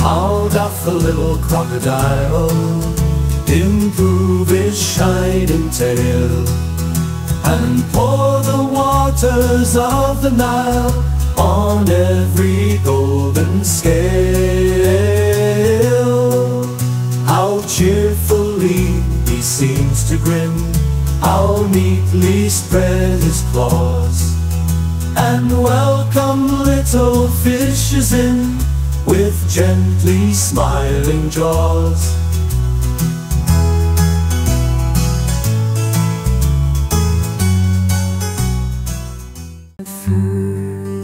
How doth the little crocodile. Improve his shining tail. And pour the waters of the Nile on every golden scale? How cheerfully he seems to grin, how neatly spread his claws, and welcome little fishes in with gently smiling jaws.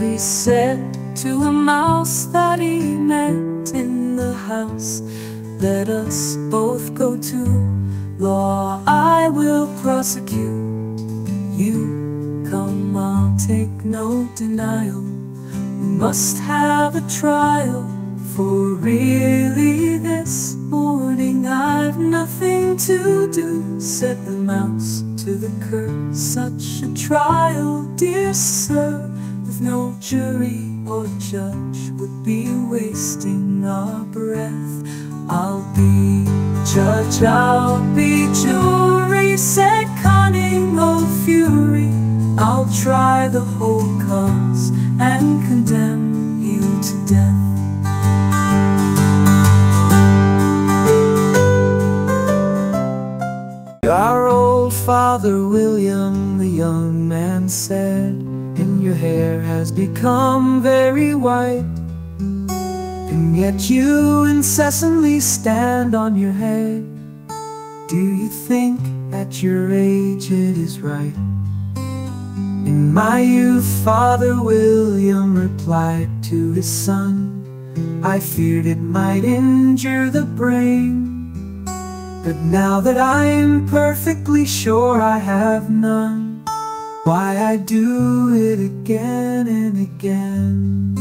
He said to a mouse that he met in the house Let us both go to law, I will prosecute you. Come, I'll take no denial. Must have a trial For really this morning I've nothing to do. Said the mouse to the cur Such a trial, dear sir. With no jury or judge Would be wasting our breath. I'll be judge, I'll be jury Said cunning old fury. I'll try the whole cause And condemn you to death said, And your hair has become very white. And yet you incessantly stand on your head. Do you think at your age it is right? In my youth, Father William replied to his son I feared it might injure the brain. But now that I'm perfectly sure I have none Why I do it again and again.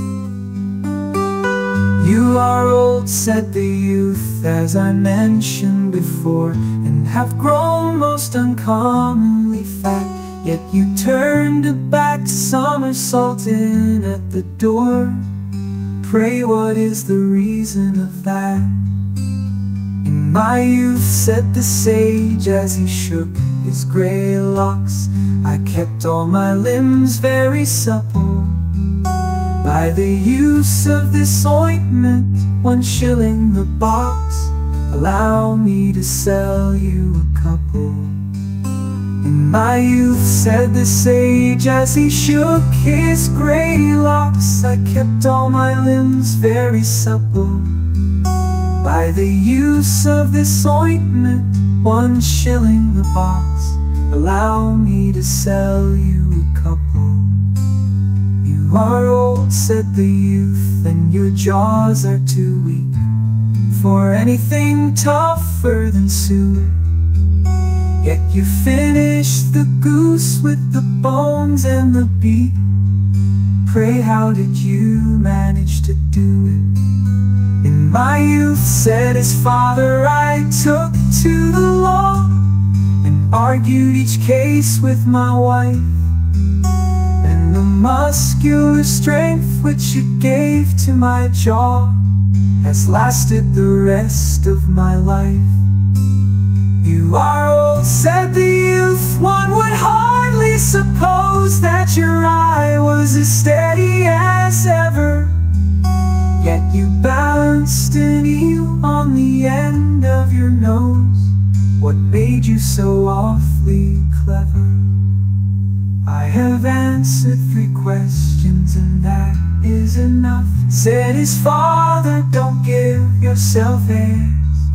You are old, said the youth, as I mentioned before And have grown most uncommonly fat. Yet you turned a back somersaulting at the door. Pray what is the reason of that? In my youth, said the sage as he shook his grey locks. I kept all my limbs very supple. By the use of this ointment, one shilling the box. Allow me to sell you a couple. In my youth, said the sage as he shook his grey locks I kept all my limbs very supple. By the use of this ointment, one shilling the box. Allow me to sell you a couple. You are old, said the youth, and your jaws are too weak For anything tougher than suet Yet you finished the goose with the bones and the beak. Pray how did you manage to do it? My youth, said his father, I took to the law And argued each case with my wife. And the muscular strength which it gave to my jaw Has lasted the rest of my life. You are old, said the youth, one would hardly suppose That your eye was as steady as ever Yet you balanced an eel on the end of your nose What made you so awfully clever? I have answered three questions and that is enough Said his father, don't give yourself airs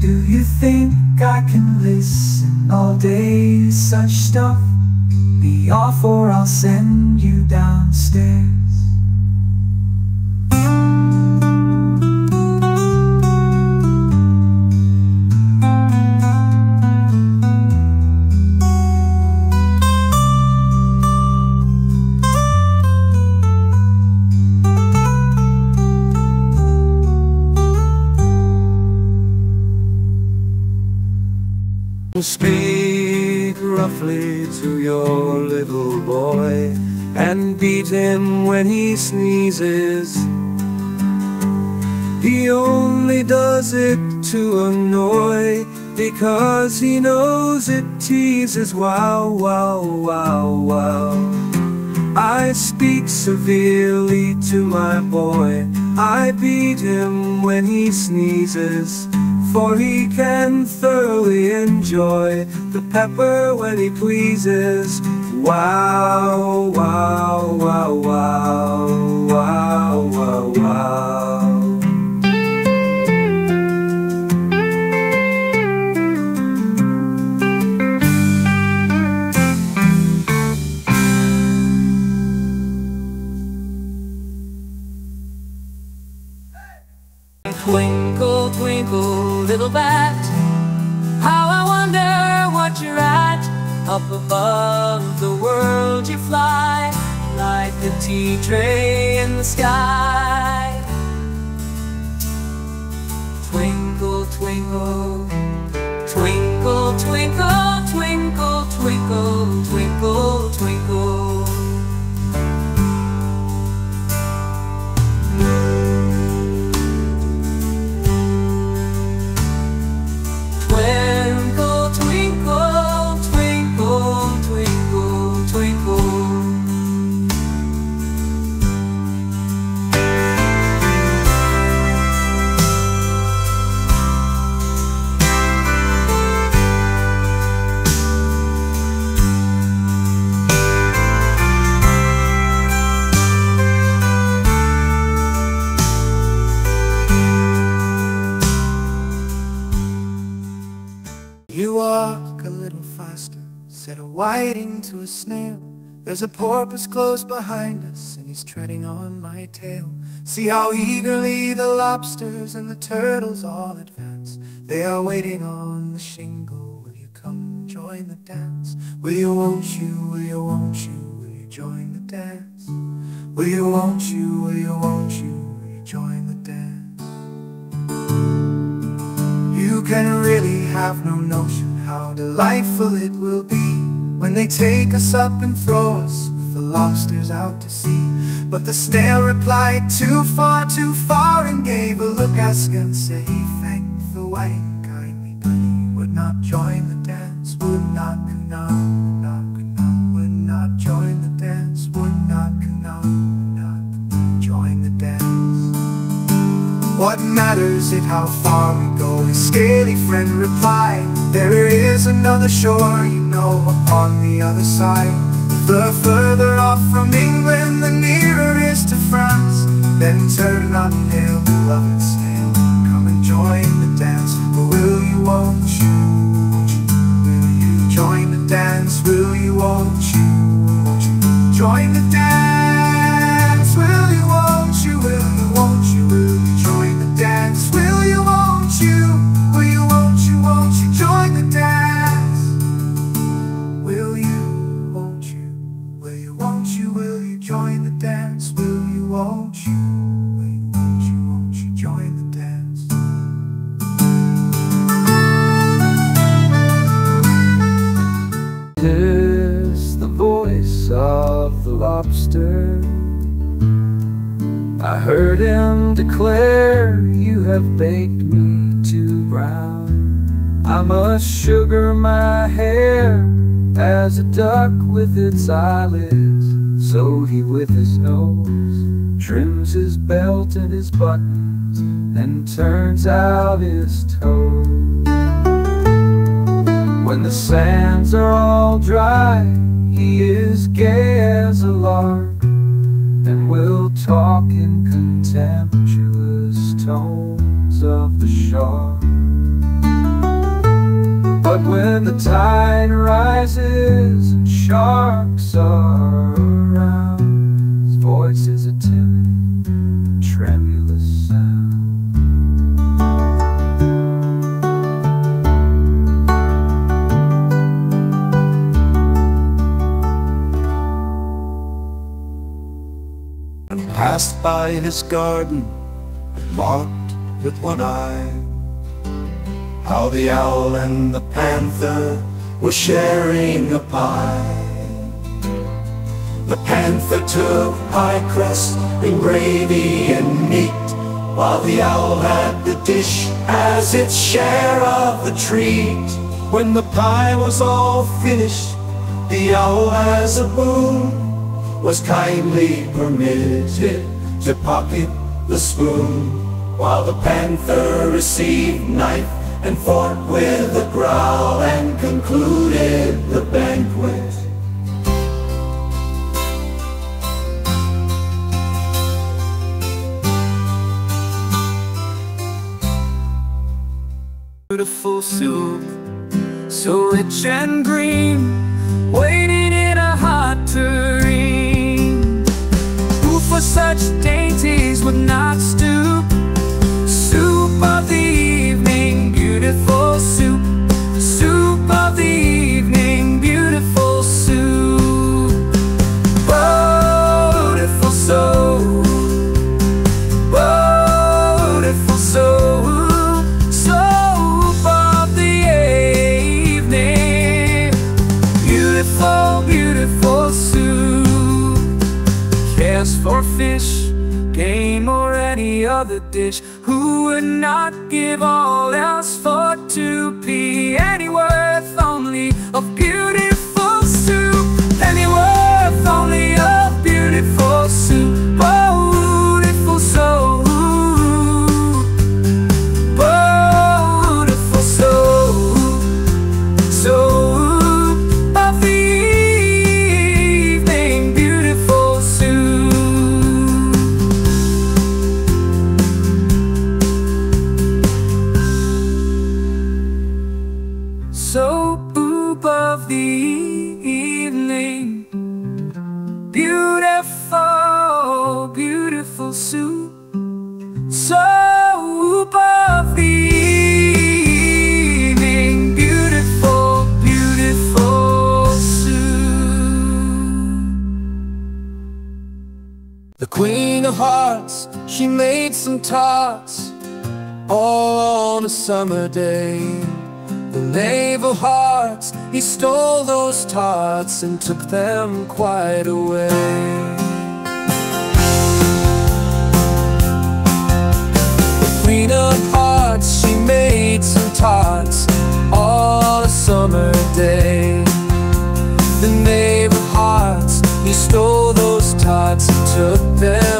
Do you think I can listen all day to such stuff? Be off or I'll send you downstairs Speak roughly to your little boy and beat him when he sneezes. He only does it to annoy Because he knows it teases Wow, wow, wow, wow. I speak severely to my boy. I beat him when he sneezes For he can thoroughly enjoy The pepper when he pleases. Wow, wow, wow, wow, wow, wow, wow. Twinkle, twinkle, little bat How I wonder what you're at. Up above the world you fly Like a tea tray in the sky. Twinkle Twinkle, twinkle, twinkle, twinkle, twinkle, twinkle Twinkle, There's a porpoise close behind us, and he's treading on my tail. See how eagerly the lobsters and the turtles all advance. They are waiting on the shingle. Will you come join the dance? Will you, won't you, will you, won't you, will you join the dance? Will you, won't you, will you, won't you, will you join the dance? You can really have no notion how delightful it will be When they take us up and throw us with the lobsters out to sea. But the snail replied too far, too far And gave a look askance, say thank the white kindly But he would not join what matters it how far we go? His scaly friend replied There is another shore, you know, upon the other side. The further off from England, the nearer is to France. Then turn not pale, beloved snail Come and join the dance. But will you, won't you, won't you? Will you join the dance? Will you, won't you, won't you? Join the dance. Will you, won't you, will you, won't you? Will you Join the dance. Will you, won't you? Will you, won't you, will you Join the dance? Will you, won't you? Will you, won't you, Join the dance? Is the voice of the lobster. I heard him declare You have baked me I must sugar my hair As a duck with its eyelids. So he with his nose Trims his belt and his buttons And turns out his toes. When the sands are all dry, he is gay as a lark And will talk in contemptuous tones of the shore But when the tide rises and sharks are around His voice is a timid, tremulous sound and passed by his garden, marked with one eye. How the owl and the panther were sharing a pie. The panther took pie crust and gravy and meat, While the owl had the dish as its share of the treat When the pie was all finished The owl as a boon Was kindly permitted to pocket the spoon While the panther received knife and fork with a growl And concluded the banquet. Beautiful soup So rich and green Waiting in a hot tureen. Who for such dainties would not stoop beautiful soup Who would not give all else for to be Any worth only of beautiful Hearts, she made some tarts All on a summer day the of hearts, he stole those tarts and took them quite away. Queen of hearts, she made some tarts all a summer day. The of hearts, he stole those tarts and took them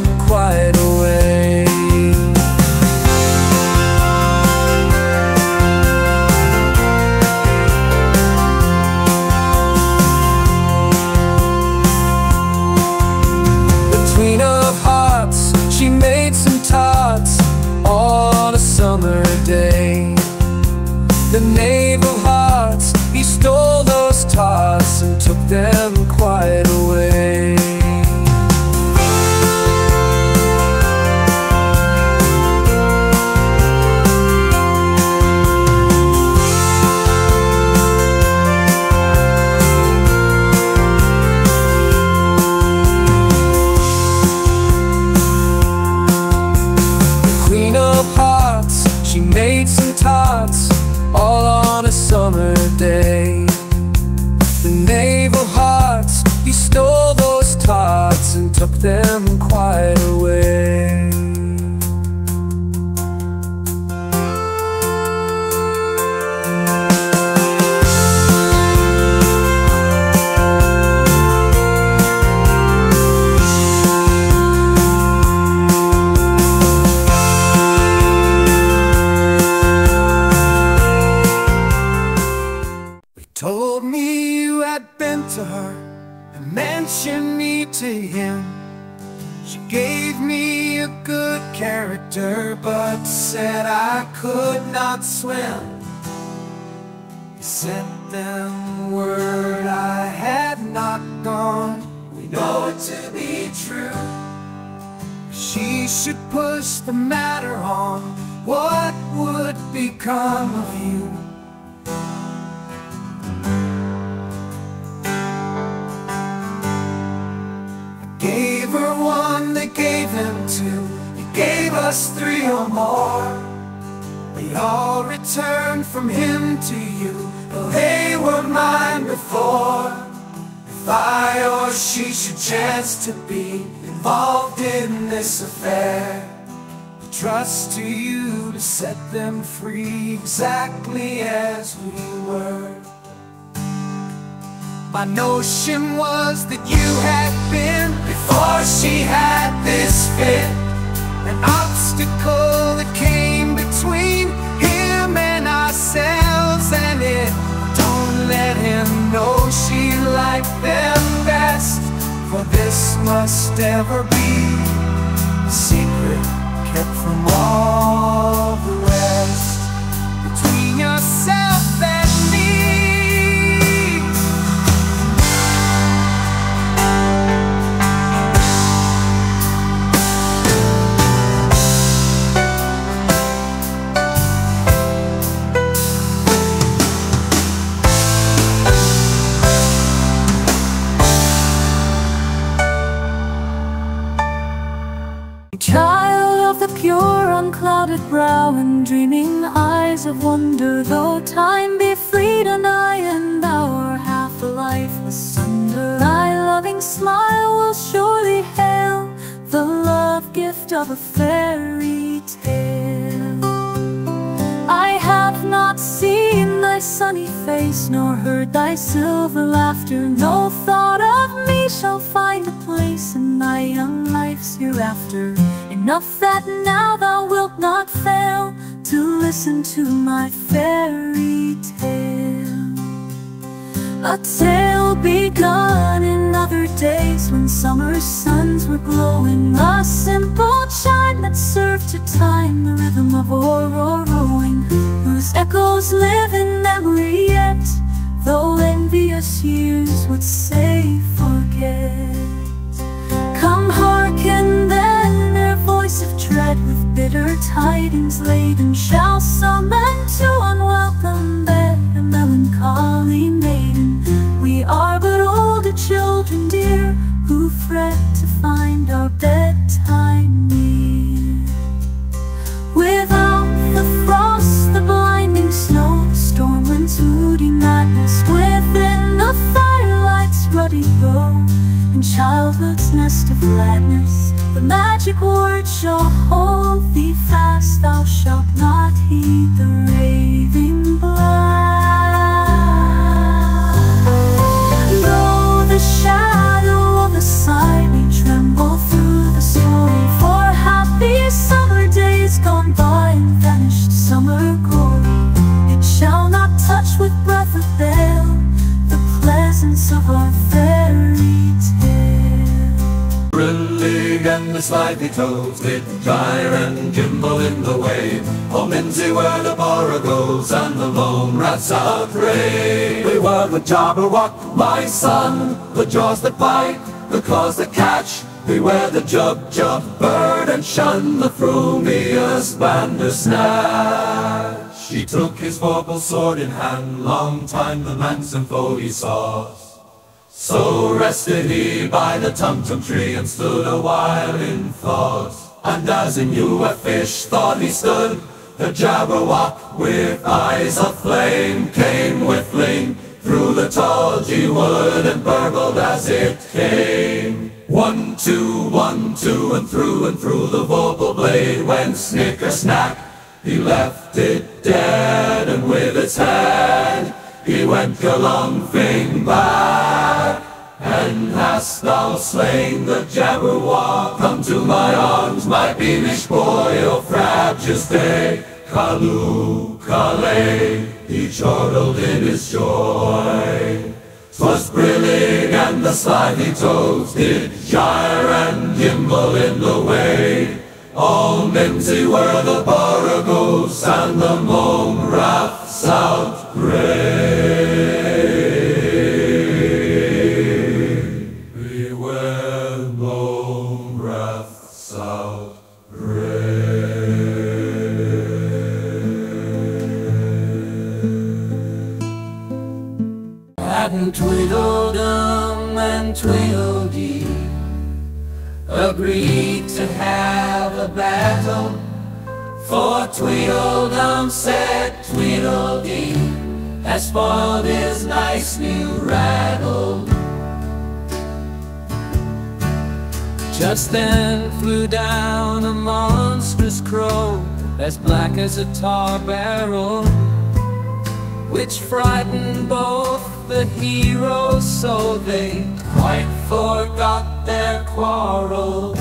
they him two He gave us three or more. We all returned from him to you Though they were mine before. If I or she should chance to be Involved in this affair I trust to you to set them free exactly as we were. My notion was that you had been before she had this fit. An obstacle that came between him and ourselves and it Don't let him know she liked them best. For this must ever be a secret kept from all the brow and dreaming eyes of wonder. Though time be fleet and I and thou are half a life asunder Thy loving smile will surely hail the love gift of a fairy tale. I have not seen thy sunny face Nor heard thy silver laughter. No thought of me shall find a place In thy young life's hereafter Enough that now thou wilt not fail To listen to my fairy tale. A tale begun in other days when summer's suns were glowing. A simple chime that served to time the rhythm of aurora rowing Whose echoes live in memory yet Though envious years would say forget of dread With bitter tidings laden. Shall summon to unwelcome bed A melancholy maiden. We are but older children dear Who fret to find our bedtime near. Without the frost, the blinding snow The storm winds moody madness. Within the firelight's ruddy glow In childhood's nest of gladness The magic word shall hold thee fast toads did gyre and gimble in the wabe. Oh, Mimsy were the borogoves and the lone rats outgrabe. We were the Jabberwock, my son, the jaws that bite, the claws that catch. Beware the jub jub bird and shun the frumious bandersnatch. She took his vorpal sword in hand, long time the manxome foe he saw. So rested he by the tum-tum tree and stood a while in thought. And as he knew uffish thought he stood, the Jabberwock with eyes of flame came whiffling through the tulgey wood and burbled as it came. One, two, one, two, and through and through the vorpal blade went snicker snack. He left it dead, and with its head he went galumphing back. And hast thou slain the Jabberwock? Come to my arms, my beamish boy, O frabjous day. Callooh, Callay, he chortled in his joy. 'Twas brillig and the slithy toads did gyre and gimble in the way. All mimsy were the borogoves and the mome raths out grey. Agreed to have a battle. For Tweedledum said Tweedledee has spoiled his nice new rattle. Just then flew down a monstrous crow As black as a tar barrel Which frightened both the heroes So they quite forgot their quarrel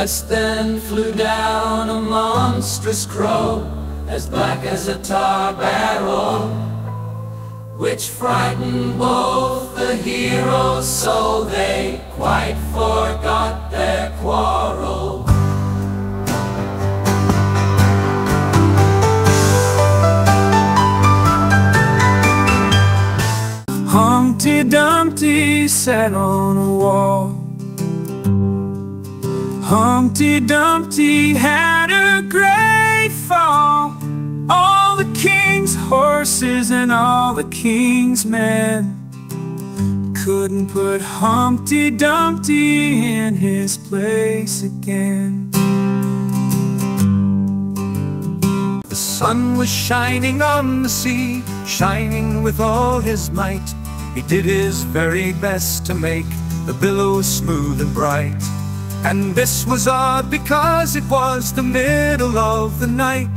Just then flew down a monstrous crow As black as a tar barrel Which frightened both the heroes So they quite forgot their quarrel. Humpty Dumpty sat on a wall Humpty Dumpty had a great fall. All the king's horses and all the king's men Couldn't put Humpty Dumpty in his place again. The sun was shining on the sea Shining with all his might. He did his very best to make the billows smooth and bright and this was odd because it was the middle of the night.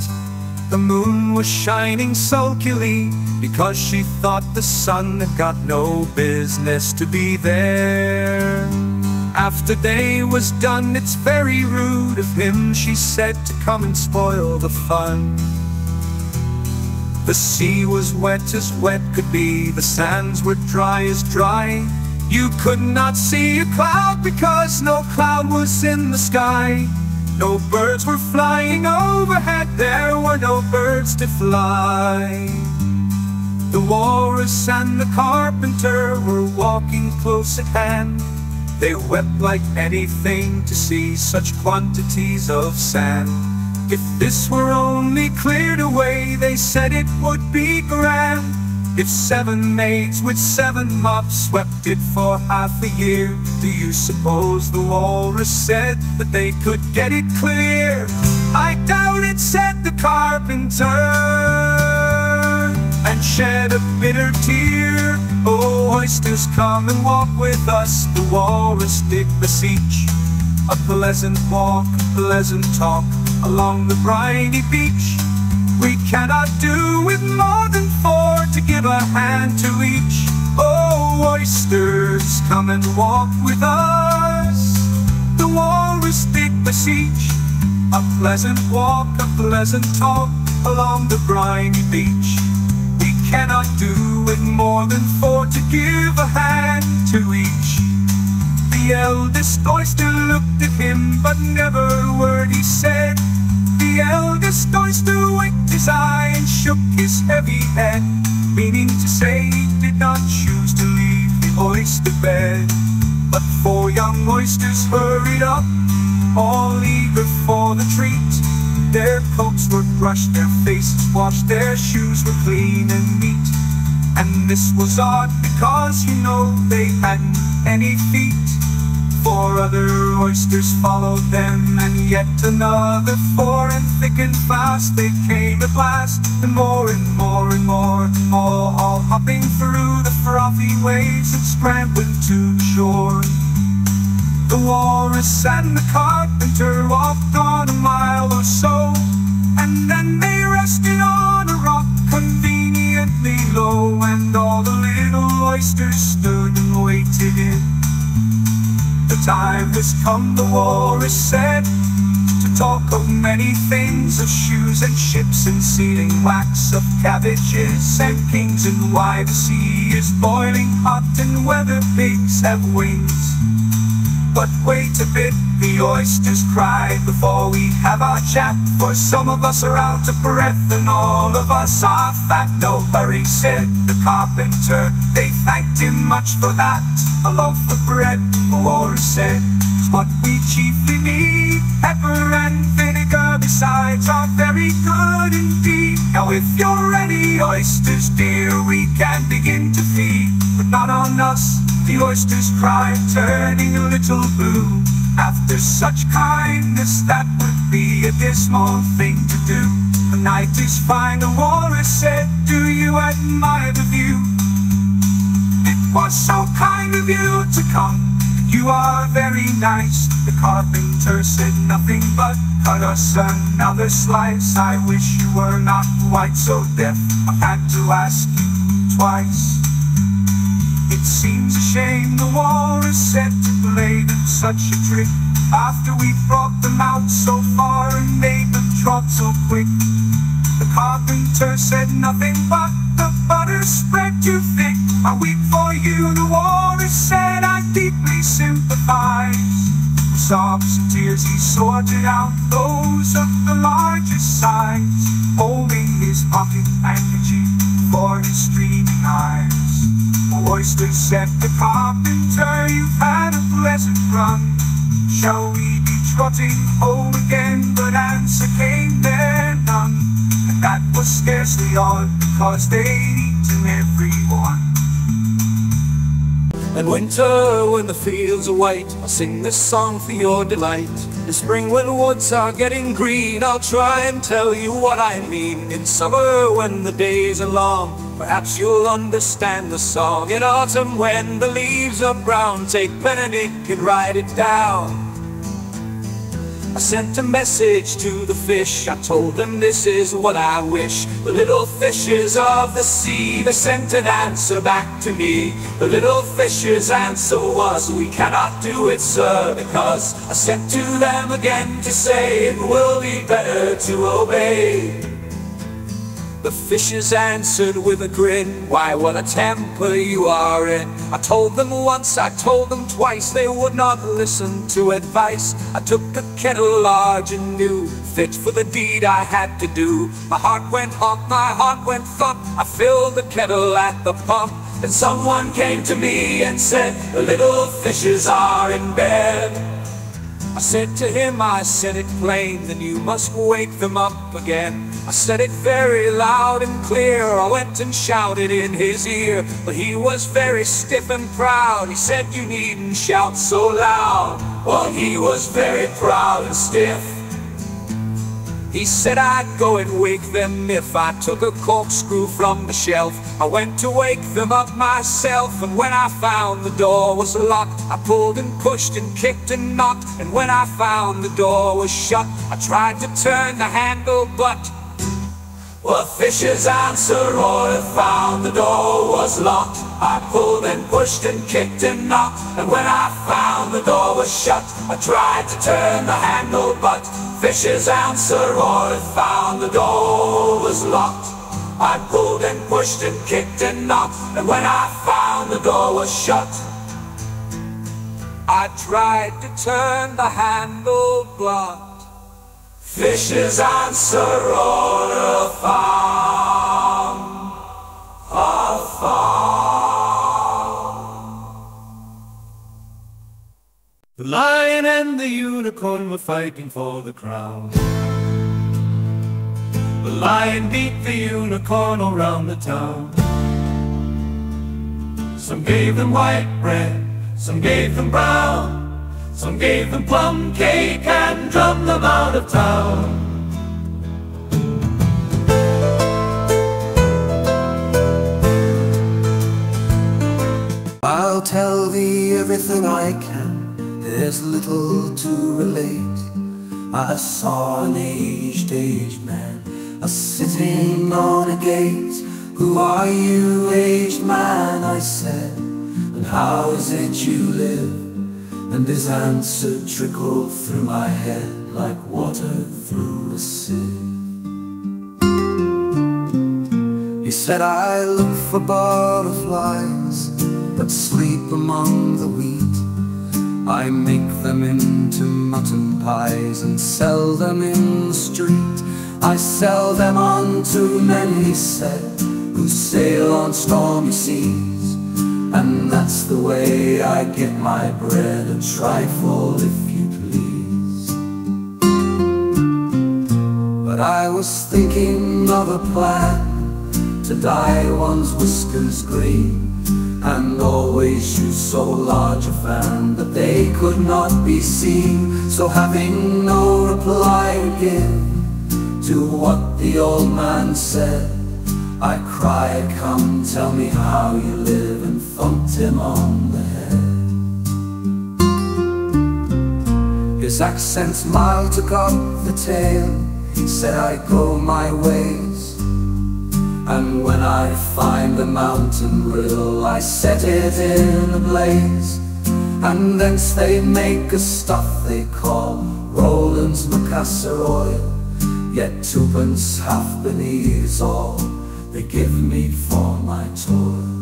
The moon was shining sulkily Because she thought the sun had got no business to be there. After day was done, it's very rude of him She said to come and spoil the fun. The sea was wet as wet could be The sands were dry as dry you could not see a cloud because no cloud was in the sky. No birds were flying overhead, there were no birds to fly. The walrus and the carpenter were walking close at hand. They wept like anything to see such quantities of sand. If this were only cleared away, they said it would be grand. If seven maids with seven mops swept it for half a year, do you suppose the walrus said that they could get it clear? I doubt it, said the carpenter, and shed a bitter tear. Oh, oysters, come and walk with us, the walrus did beseech. A pleasant walk, a pleasant talk, along the briny beach. We cannot do with more than four to give a hand to each. Oh, oysters, come and walk with us. The walrus did beseech. A pleasant walk, a pleasant talk along the briny beach. We cannot do with more than four to give a hand to each. The eldest oyster looked at him, but never a word he said. The eldest oyster winked his eye and shook his heavy head, meaning to say did not choose to leave the oyster bed. But four young oysters hurried up, all eager for the treat. Their coats were brushed, their faces washed, their shoes were clean and neat. And this was odd because, you know, they hadn't any feet. Four other oysters followed them, and yet another four, and thick and fast they came at last, and more and more and more, all, all hopping through the frothy waves and scrambling to the shore. The walrus and the carpenter walked on a mile or so, and then they rested on a rock conveniently low, and all the little oysters stood and waited in the time has come, the walrus said To talk of many things, of shoes and ships and sealing wax Of cabbages and kings and why the sea is boiling hot And whether pigs have wings But wait a bit, the oysters cried before we have our chat. For some of us are out of breath and all of us are fat. No hurry, said the carpenter. They thanked him much for that. A loaf of bread, Walrus said, is what we chiefly need. Pepper and vinegar besides are very good indeed. Now if you're ready, oysters dear, we can begin to feed. But not on us, the oysters cried, turning a little blue. After such kindness, that would be a dismal thing to do. The night is fine, the walrus said, do you admire the view? Was so kind of you to come. You are very nice. The carpenter said nothing but cut us another slice. I wish you were not quite so deaf. I had to ask you twice. It seems a shame the walrus set to play them such a trick. After we brought them out so far and made them trot so quick. The carpenter said nothing but the butter spread too thick. I weep for you, the walrus said, I deeply sympathize. Sobs and tears he sorted out those of the largest size, holding his pocket handkerchief for his streaming eyes. Oyster said the carpenter, you've had a pleasant run. Shall we be trotting home again? But answer came there none. And that was scarcely odd, because they'd eaten everyone. And winter, when the fields are white, I'll sing this song for your delight. In spring, when woods are getting green, I'll try and tell you what I mean. In summer, when the days are long, perhaps you'll understand the song. In autumn, when the leaves are brown, take pen and ink and write it down. I sent a message to the fish, I told them this is what I wish. The little fishes of the sea, they sent an answer back to me. The little fishes' answer was, we cannot do it, sir, because I sent to them again to say it will be better to obey. The fishes answered with a grin, Why, what a temper you are in. I told them once, I told them twice, they would not listen to advice. I took a kettle large and new, fit for the deed I had to do. My heart went honk, my heart went thump, I filled the kettle at the pump. And someone came to me and said, The little fishes are in bed. I said to him, I said it plain, then you must wake them up again. I said it very loud and clear, I went and shouted in his ear. But he was very stiff and proud, he said you needn't shout so loud. Well, he was very proud and stiff. He said I'd go and wake them if I took a corkscrew from the shelf. I went to wake them up myself, and when I found the door was locked, I pulled and pushed and kicked and knocked. And when I found the door was shut, I tried to turn the handle, but well, fishes answer if found the door was locked. I pulled and pushed and kicked and knocked, and when I found the door was shut, I tried to turn the handle, but fishes answer if found the door was locked. I pulled and pushed and kicked and knocked, and when I found the door was shut, I tried to turn the handle, but Fishes answer all a found, a found. The lion and the unicorn were fighting for the crown. The lion beat the unicorn around the town. Some gave them white bread, some gave them brown. Some gave them plum cake and drummed them out of town. I'll tell thee everything I can, there's little to relate. I saw an aged, aged man, a sitting on a gate. Who are you, aged man, I said, and how is it you live? And his answer trickled through my head like water through a sieve. He said, I look for butterflies that sleep among the wheat. I make them into mutton pies and sell them in the street I sell them on to men, he said, who sail on stormy seas And that's the way I get my bread, a trifle if you please. But I was thinking of a plan To dye one's whiskers green. And always use so large a fan that they could not be seen. So having no reply to give to what the old man said, I cried, come tell me how you live, and thumped him on the head. His accent's mild took up the tale, he said I go my ways. And when I find the mountain rill I set it in a blaze And thence they make a stuff they call Rowland's Macassar oil Yet twopence halfpenny is all They give me for my toil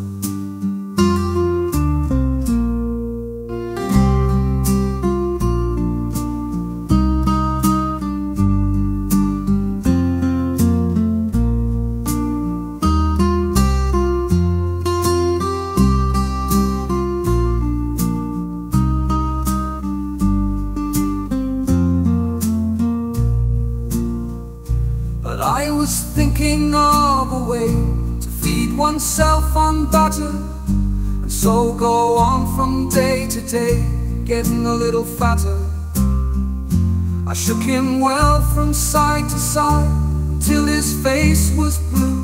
oneself on butter And so go on from day to day Getting a little fatter. I shook him well from side to side Until his face was blue.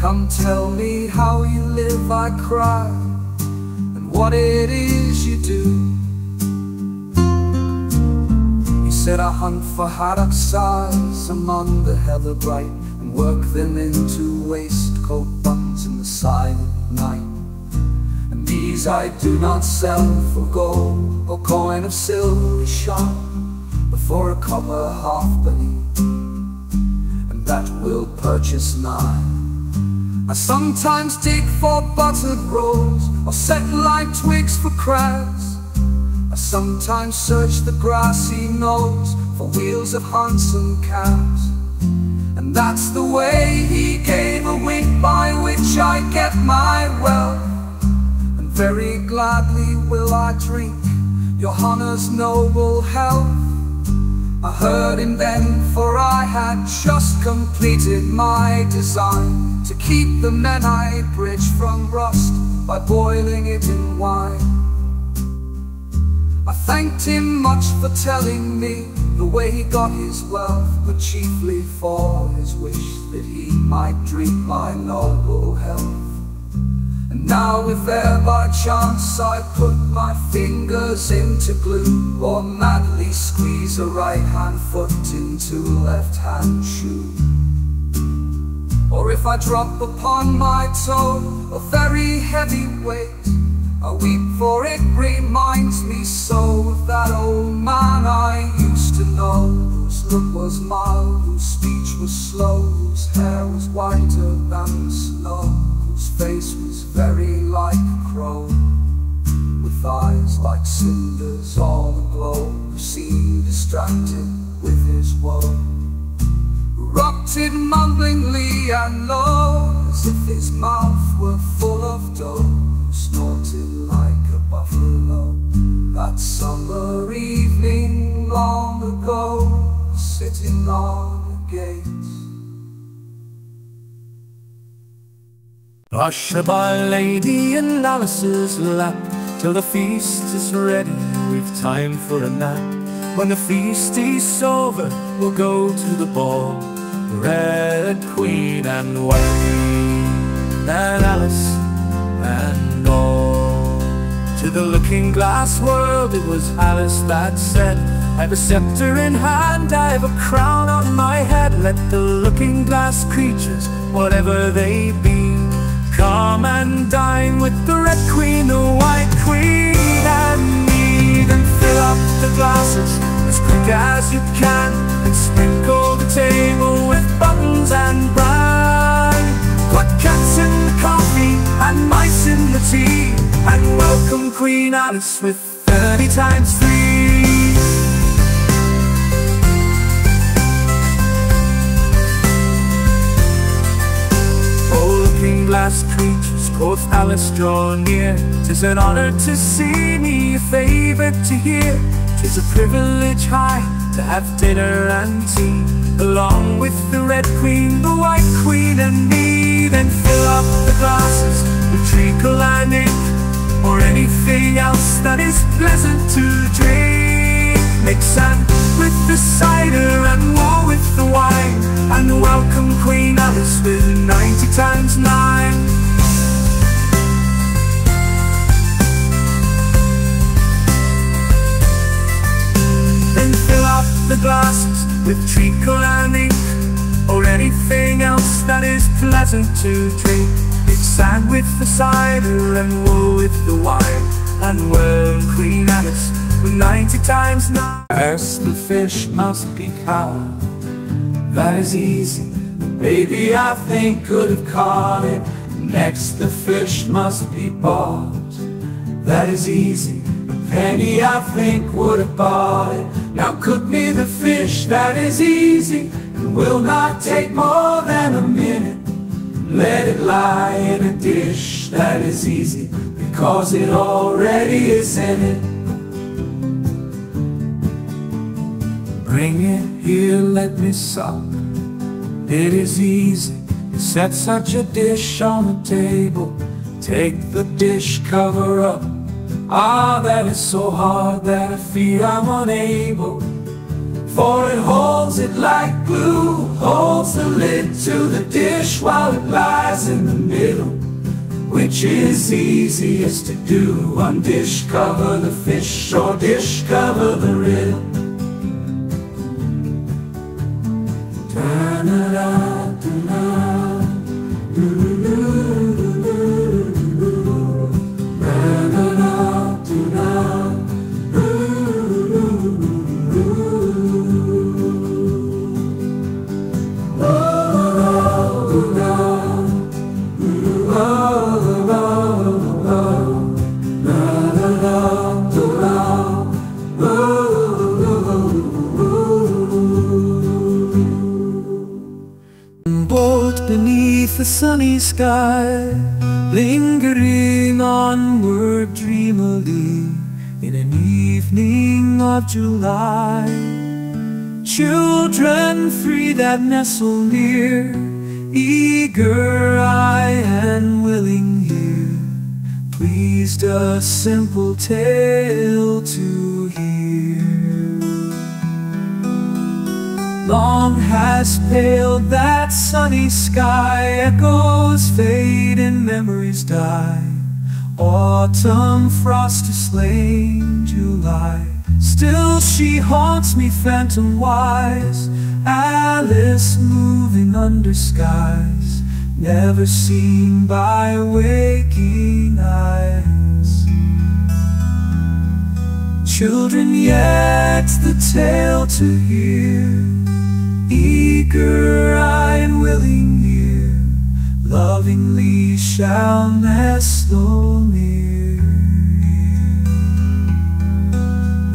Come tell me how you live, I cried And what it is you do. He said I hunt for haddock size Among the heather bright And work them into waistcoat buttons in the silent night. And these I do not sell for gold Or coin of silver shot But for a copper halfpenny And that will purchase nine. I sometimes dig for buttered rolls Or set light twigs for crabs. I sometimes search the grassy knolls For wheels of hansom cabs that's the way he gave a wink by which I get my wealth. And very gladly will I drink your noble health. I heard him then, for I had just completed my design To keep the Menai Bridge from rust by boiling it in wine. I thanked him much for telling me the way he got his wealth, but chiefly for his wish that he might drink my noble health. And now if ever by chance I put my fingers into glue, or madly squeeze a right hand foot into a left hand shoe, or if I drop upon my toe a very heavy weight, I weep for it reminds me so of that old man I used to know. Whose look was mild, whose speech was slow Whose hair was whiter than the snow. Whose face was very like a crow With eyes like cinders all aglow. Who seemed distracted with his woe. It mumblingly and low As if his mouth were full of dough snorted like a buffalo. That summer evening long ago Sitting on a gate. Hush by Lady in Alice's lap Till the feast is ready We've time for a nap. When the feast is over We'll go to the ball. The Red Queen and White And Alice and to the looking glass world it was Alice that said I've a scepter in hand, I've a crown on my head. Let the looking glass creatures, whatever they be Come and dine with the Red Queen, the White Queen and me Then fill up the glasses as quick as you can And sprinkle the table with buttons and bran and the tea and welcome Queen Alice with 30 times three. Oh, looking glass creatures, quoth Alice, draw near. Tis an honor to see me, a favor to hear. Tis a privilege high to have dinner and tea, along with the Red Queen, the White Queen, and me. Then fill up the glasses with treacle and ink, or anything else that is pleasant to drink. Mix and with the cider and war with the wine, and welcome Queen Alice with 90 times nine. Then fill up the glasses with treacle and ink anything else that is pleasant to drink. Mix and with the cider and wool with the wine. And well Queen Alice with 90 times nine. First the fish must be caught That is easy. Baby I think could have caught it. Next the fish must be bought. That is easy. A penny I think would have bought it. Now cook me the fish That is easy will not take more than a minute Let it lie in a dish That is easy Because it already is in it Bring it here, let me suck. It is easy. Set such a dish on the table. Take the dish cover up. Ah, that is so hard that I fear I'm unable. For it holds it like glue, holds the lid to the dish while it lies in the middle. Which is easiest to do? Undish cover the fish or dish cover the riddle? Sky Lingering onward dreamily. In an evening of July Children three that nestle near Eager eye and willing ear. Pleased a simple tale to hear Long has paled that sunny sky Echoes fade and memories die. Autumn frost has slain July. Still she haunts me phantom-wise Alice moving under skies Never seen by waking eyes. Children yet the tale to hear Eager eye and willing ear Lovingly shall nestle near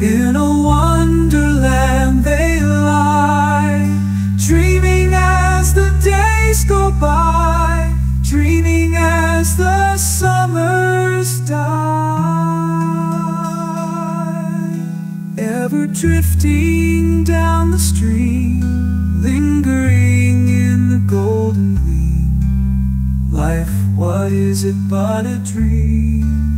In a wonderland they lie Dreaming as the days go by Dreaming as the summers die. Ever drifting down the stream Lingering in the golden gleam Life, what is it but a dream?